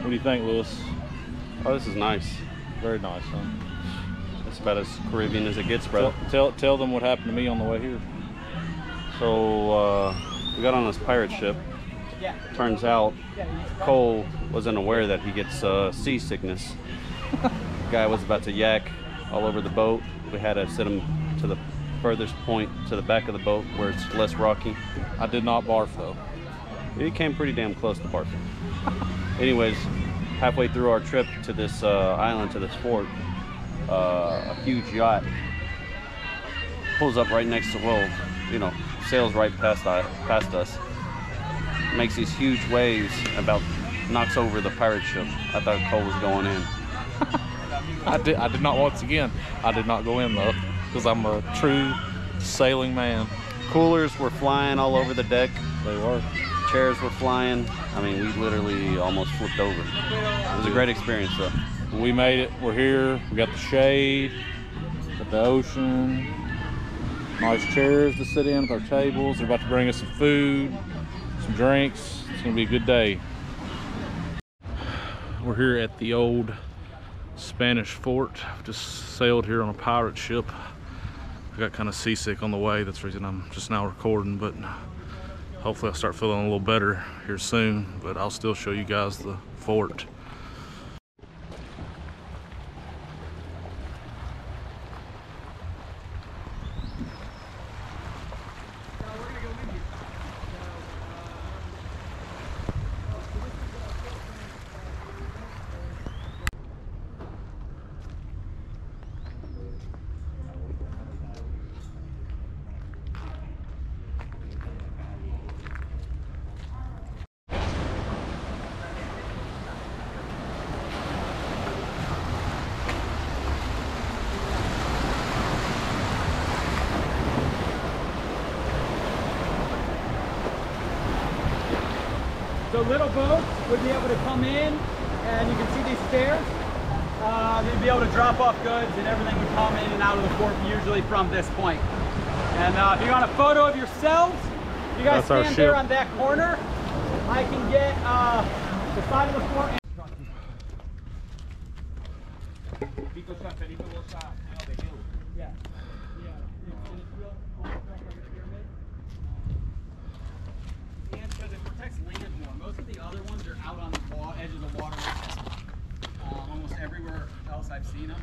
What do you think, Lewis? Oh, this is nice. Very nice, huh? It's about as Caribbean as it gets, Tell, brother. tell, tell them what happened to me on the way here. So uh, we got on this pirate ship. Turns out Cole wasn't aware that he gets uh, seasickness. Guy was about to yak all over the boat. We had to sit him to the furthest point to the back of the boat where it's less rocky. I did not barf though. He came pretty damn close to barfing. Anyways, halfway through our trip to this uh, island, to this fort, uh, a huge yacht pulls up right next to, well, you know, sails right past, past us, makes these huge waves, about knocks over the pirate ship. I thought Cole was going in. I did. I did not. Once again, I did not go in though, because I'm a true sailing man. Coolers were flying all over the deck. They were. Chairs were flying. I mean, we literally almost flipped over. It was a great experience, though. We made it. We're here. We got the shade, got the ocean, nice chairs to sit in with our tables. They're about to bring us some food, some drinks. It's gonna be a good day. We're here at the old Spanish fort. Just sailed here on a pirate ship. I got kind of seasick on the way. That's the reason I'm just now recording, but hopefully I'll start feeling a little better here soon. But I'll still show you guys the fort. Little boats would be able to come in, and you can see these stairs. Uh, they'd be able to drop off goods, and everything would come in and out of the fort, usually from this point. And uh, if you want a photo of yourselves, you guys That's stand there on that corner. I can get uh, the side of the fort. And yeah, yeah. It's, and it's real almost like a pyramid. And because it protects Most of the other ones are out on the wa- edge of the water. Um, almost everywhere else I've seen them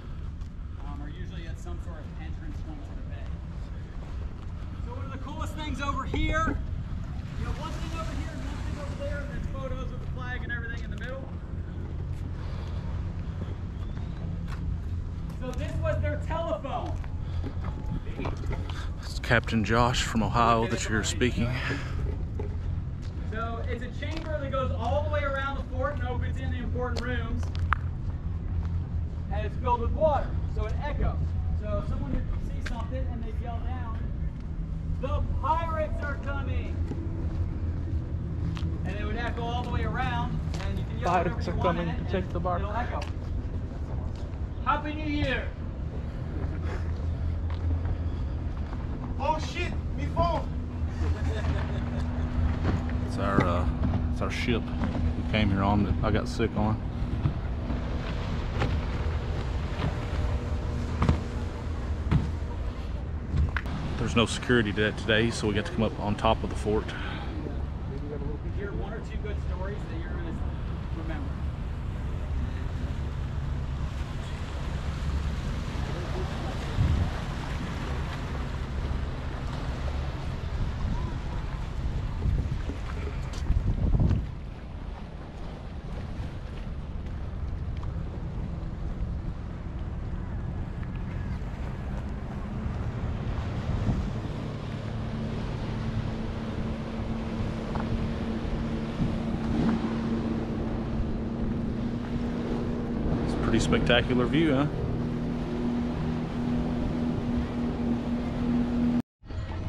um, are usually at some sort of entrance point to the bay. So one of the coolest things over here, you know, one thing over here and one thing over there, and there's photos with the flag and everything in the middle. So this was their telephone. It's Captain Josh from Ohio that you're speaking. So it's a chamber that goes all the way around the fort and opens in the important rooms. And it's filled with water, so it echoes. So if someone would see something and they yell down, the pirates are coming! And it would echo all the way around, and you can yell Pirates whatever you are want coming in to and take the bar. It'll echo. Happy New Year! Oh shit, me phone. It's our uh, it's our ship we came here on that I got sick on. There's no security to that today, so we got to come up on top of the fort. Hear one or two good stories that you're going to remember. It's a pretty spectacular view, huh?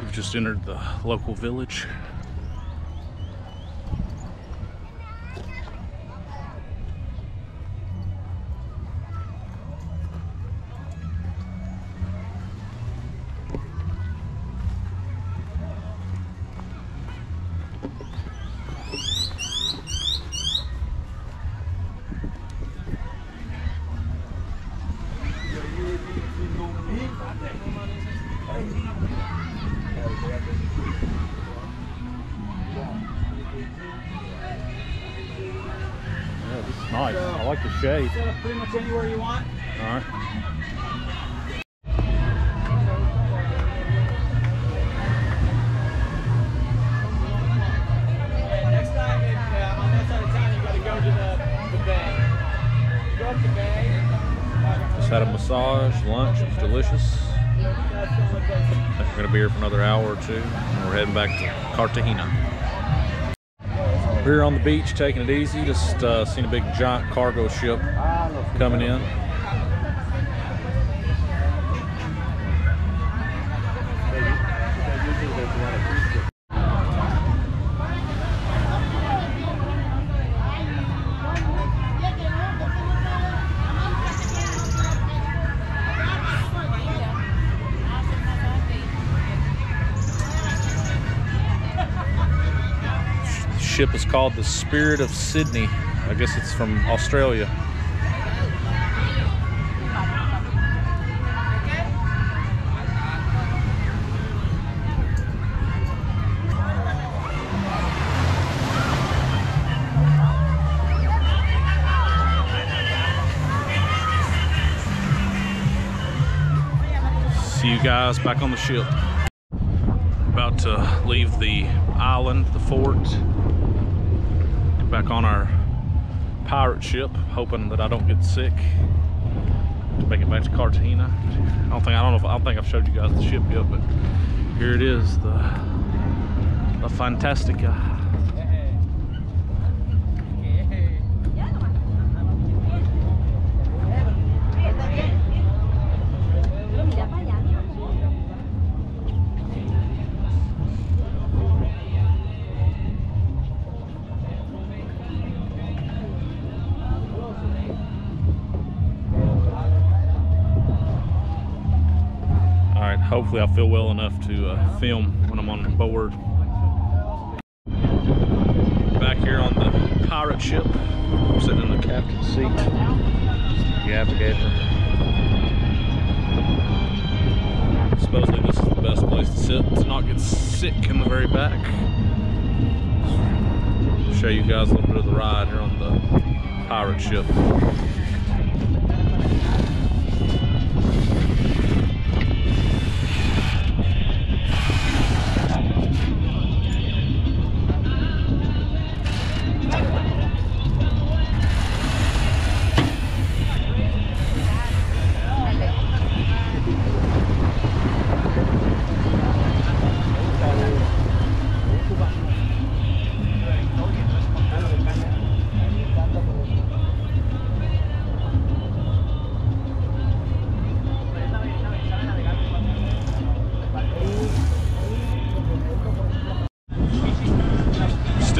We've just entered the local village. Nice. So- I like the shade. Set up pretty much anywhere you want. All right. Next time if, uh, on that side of town, you got to go to the, the bay. You go up the bay. Just had a massage, lunch. It was delicious. That's the only place. I think we're gonna be here for another hour or two, and we're heading back to Cartagena. We're here on the beach, taking it easy. Just uh, seen a big giant cargo ship coming in. Ship is called the Spirit of Sydney. I guess it's from Australia. See you guys back on the ship. To leave the island, the fort, get back on our pirate ship, hoping that I don't get sick to make it back to Cartagena. I don't think I don't know if I don't think I've showed you guys the ship yet, but here it is, the the Fantastica. Right, hopefully I feel well enough to uh, film when I'm on board. Back here on the pirate ship, I'm sitting in the captain's seat. Navigator. Supposedly this is the best place to sit to not get sick in the very back. Show you guys a little bit of the ride here on the pirate ship.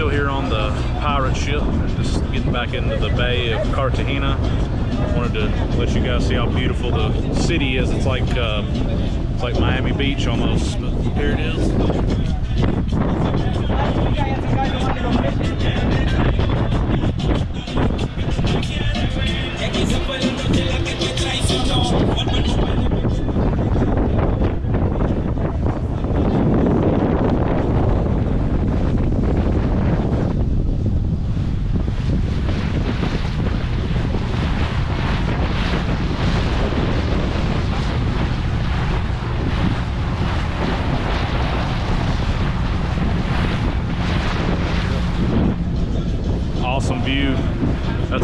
Still here on the pirate ship, just getting back into the bay of Cartagena. Wanted to let you guys see how beautiful the city is. It's like uh, it's like Miami Beach almost. But here it is.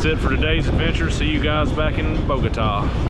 That's it for today's adventure. See you guys back in Bogota.